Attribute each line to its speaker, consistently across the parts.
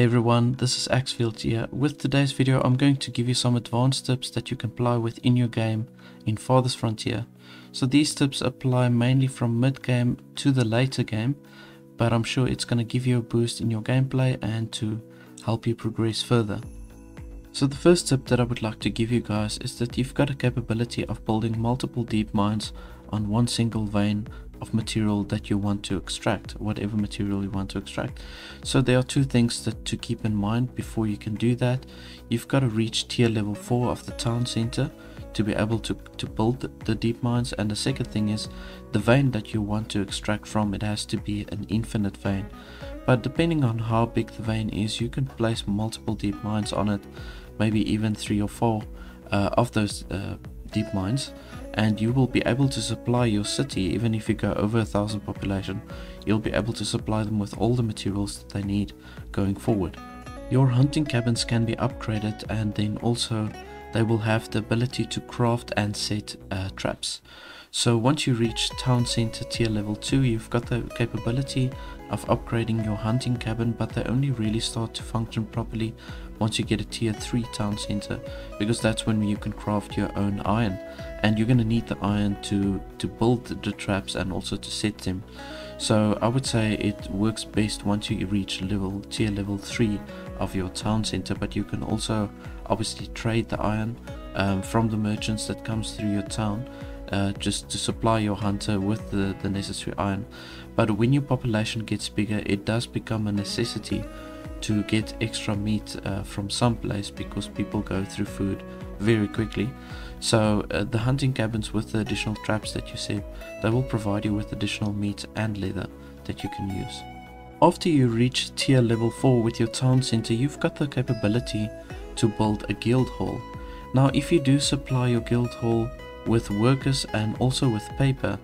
Speaker 1: Hey everyone, this is AxeField here. With today's video I'm going to give you some advanced tips that you can apply within your game in Farthest Frontier. So these tips apply mainly from mid-game to the later game, but I'm sure it's going to give you a boost in your gameplay and to help you progress further. So the first tip that I would like to give you guys is that you've got a capability of building multiple deep mines on one single vein of material that you want to extract, whatever material you want to extract. So there are two things that to keep in mind before you can do that. You've got to reach tier level 4 of the town center to be able to, to build the deep mines and the second thing is the vein that you want to extract from it has to be an infinite vein but depending on how big the vein is you can place multiple deep mines on it maybe even three or four uh, of those uh, deep mines and you will be able to supply your city even if you go over a thousand population you'll be able to supply them with all the materials that they need going forward. Your hunting cabins can be upgraded and then also they will have the ability to craft and set uh, traps. So once you reach town center tier level 2 you've got the capability of upgrading your hunting cabin but they only really start to function properly once you get a tier 3 town center because that's when you can craft your own iron. And you're going to need the iron to to build the traps and also to set them. So I would say it works best once you reach level tier level 3 of your town center but you can also obviously trade the iron um, from the merchants that comes through your town uh, just to supply your hunter with the, the necessary iron. But when your population gets bigger it does become a necessity to get extra meat uh, from some place because people go through food very quickly. So uh, the hunting cabins with the additional traps that you set they will provide you with additional meat and leather that you can use. After you reach tier level 4 with your town center you've got the capability to build a guild hall. Now if you do supply your guild hall with workers and also with paper,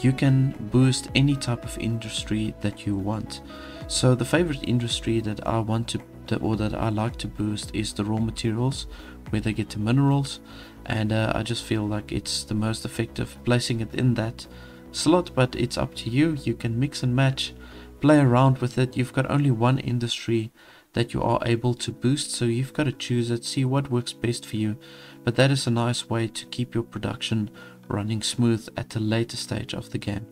Speaker 1: you can boost any type of industry that you want. So the favorite industry that I want to or that I like to boost is the raw materials where they get the minerals and uh, I just feel like it's the most effective placing it in that slot but it's up to you you can mix and match play around with it you've got only one industry that you are able to boost so you've got to choose it see what works best for you. But that is a nice way to keep your production running smooth at a later stage of the game.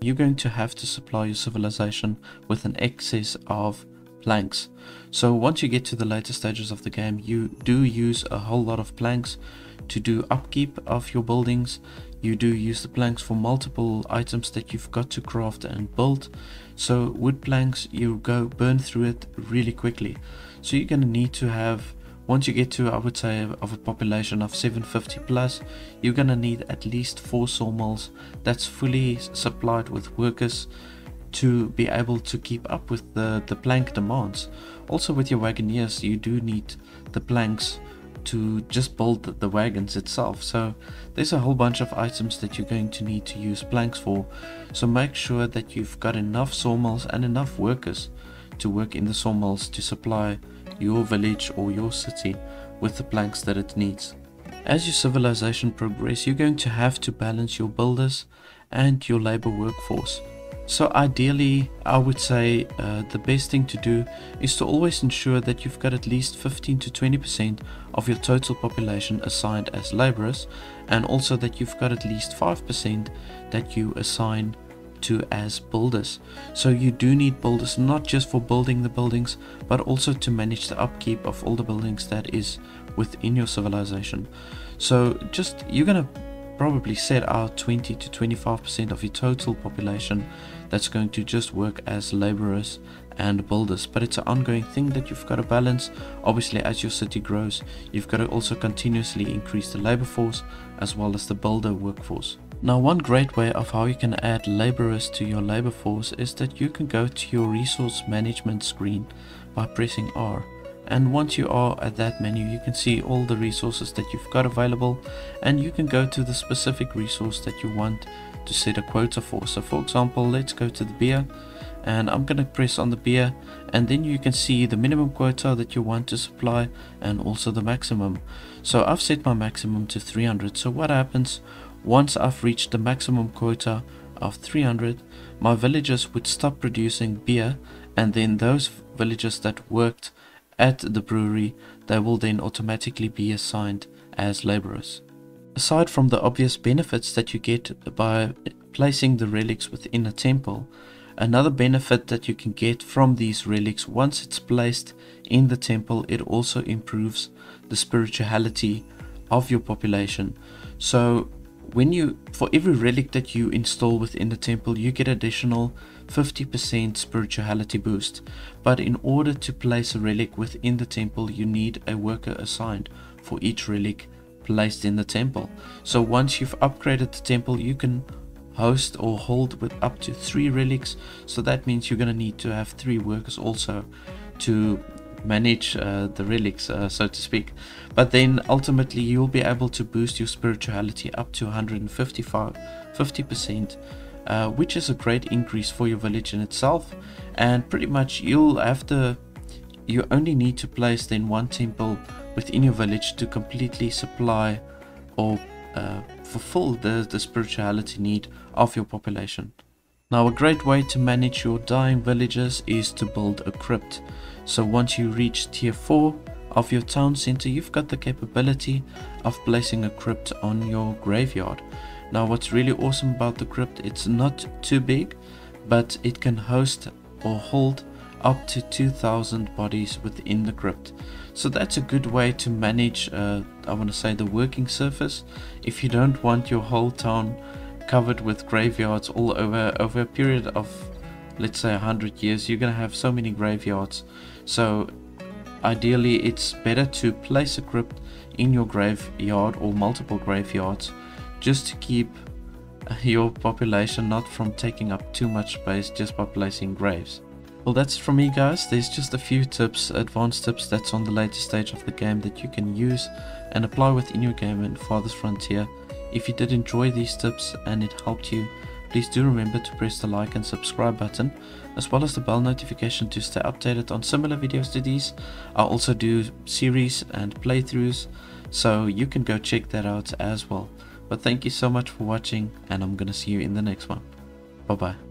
Speaker 1: You're going to have to supply your civilization with an excess of planks. So once you get to the later stages of the game you do use a whole lot of planks to do upkeep of your buildings you do use the planks for multiple items that you've got to craft and build. So wood planks you go burn through it really quickly. So you're going to need to have once you get to I would say of a population of 750 plus you're going to need at least four sawmills that's fully supplied with workers to be able to keep up with the the plank demands. Also with your wagoners you do need the planks to just build the wagons itself. So there's a whole bunch of items that you're going to need to use planks for. So make sure that you've got enough sawmills and enough workers to work in the sawmills to supply your village or your city with the planks that it needs. As your civilization progress you're going to have to balance your builders and your labor workforce so ideally, I would say uh, the best thing to do is to always ensure that you've got at least 15 to 20% of your total population assigned as laborers and also that you've got at least 5% that you assign to as builders. So you do need builders not just for building the buildings but also to manage the upkeep of all the buildings that is within your civilization. So just you're gonna probably set out 20 to 25% of your total population that's going to just work as laborers and builders. But it's an ongoing thing that you've got to balance. Obviously as your city grows you've got to also continuously increase the labor force as well as the builder workforce. Now one great way of how you can add laborers to your labor force is that you can go to your resource management screen by pressing R and once you are at that menu you can see all the resources that you've got available. And you can go to the specific resource that you want to set a quota for. So for example let's go to the beer. And I'm gonna press on the beer. And then you can see the minimum quota that you want to supply and also the maximum. So I've set my maximum to 300 so what happens? Once I've reached the maximum quota of 300 my villagers would stop producing beer. And then those villagers that worked at the brewery, they will then automatically be assigned as laborers. Aside from the obvious benefits that you get by placing the relics within a temple, another benefit that you can get from these relics once it's placed in the temple, it also improves the spirituality of your population. So when you for every relic that you install within the temple you get additional 50% spirituality boost. But in order to place a relic within the temple you need a worker assigned for each relic placed in the temple. So once you've upgraded the temple you can host or hold with up to three relics. So that means you're going to need to have three workers also to manage uh, the relics, uh, so to speak. But then ultimately you'll be able to boost your spirituality up to 155, 50%, uh, which is a great increase for your village in itself. And pretty much you'll have to, you only need to place then one temple within your village to completely supply or uh, fulfill the, the spirituality need of your population. Now a great way to manage your dying villages is to build a crypt. So once you reach tier 4 of your town center, you've got the capability of placing a crypt on your graveyard. Now what's really awesome about the crypt, it's not too big, but it can host or hold up to 2000 bodies within the crypt. So that's a good way to manage, uh, I want to say the working surface. If you don't want your whole town covered with graveyards all over, over a period of let's say 100 years, you're going to have so many graveyards. So ideally it's better to place a crypt in your graveyard or multiple graveyards just to keep uh, your population not from taking up too much space just by placing graves. Well that's from me guys, there's just a few tips, advanced tips that's on the later stage of the game that you can use and apply within your game in Farthest Frontier. If you did enjoy these tips and it helped you, please do remember to press the like and subscribe button as well as the bell notification to stay updated on similar videos to these. I also do series and playthroughs so you can go check that out as well. But thank you so much for watching and I'm gonna see you in the next one. Bye bye.